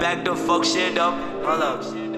back the fuck shit up. Hold up.